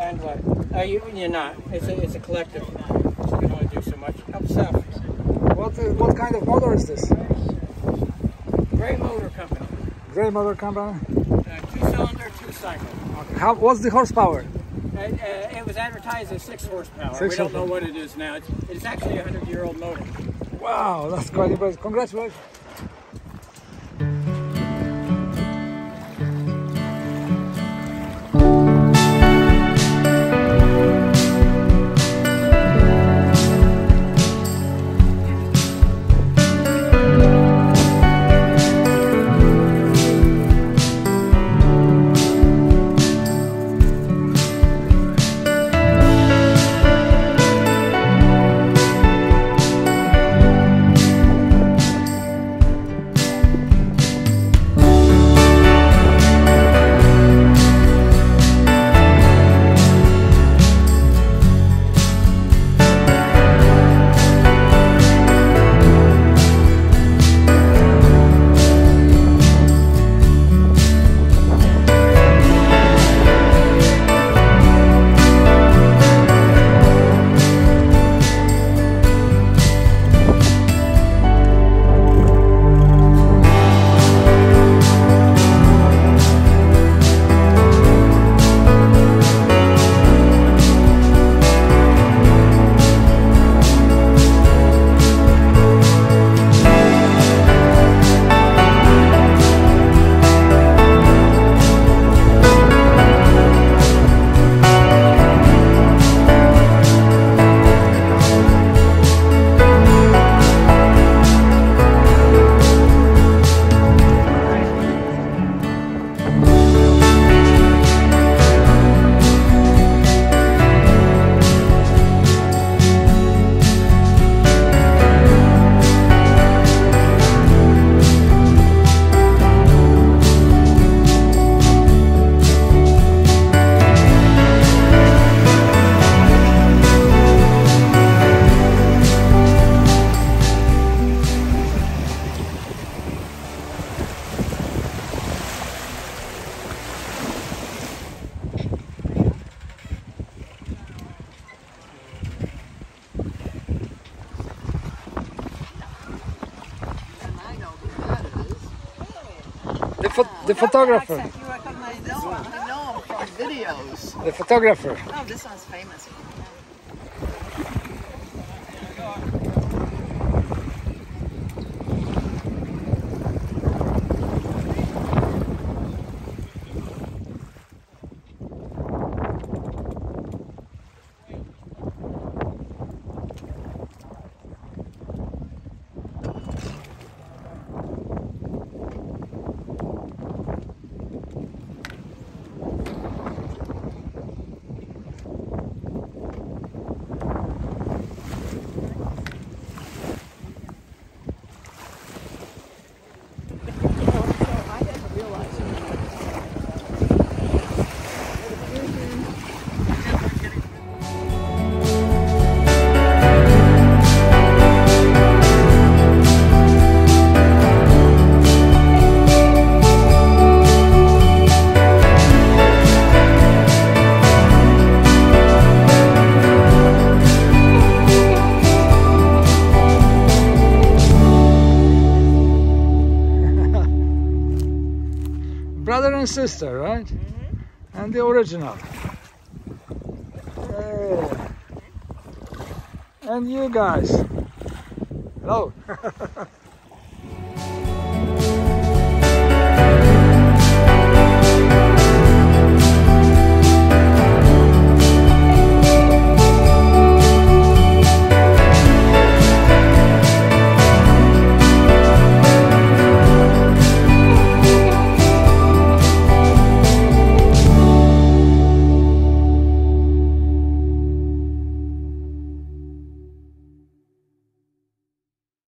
Find what? Oh, you, you're not. It's a, it's a collective. You can only do so much. Help yourself. What what kind of motor is this? Gray Motor Company. Gray motor company. Uh, two cylinder, two cycle. How what's the horsepower? Uh, uh, it was advertised as six horsepower. Six we don't know what it is now. It's, it's actually a 100 year old motor. Wow, that's quite impressive. Congratulations. The, pho- the photographer. You recognize this one? I know him from videos. The photographer. Oh, this one's famous. And sister, right? Mm-hmm. and the original. And you guys. Hello.